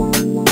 Bye.